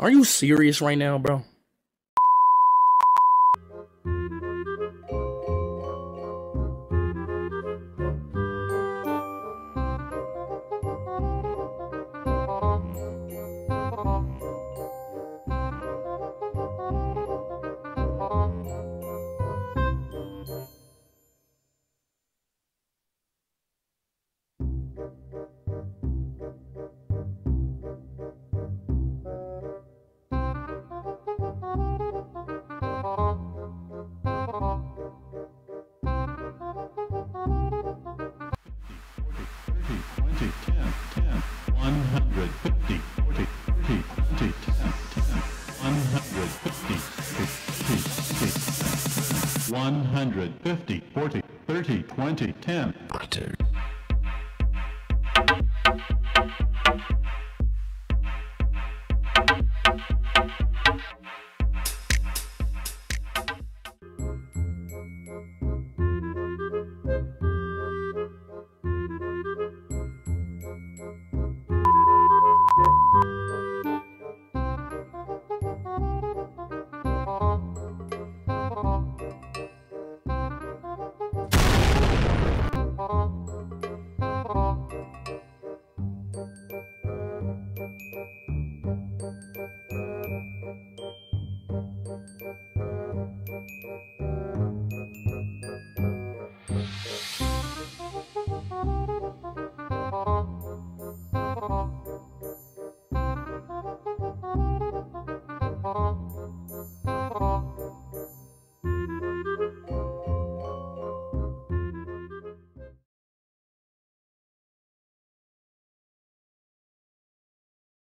Are you serious right now, bro? 20, 10, 150, 40, 50, 40, 30, 20, 10.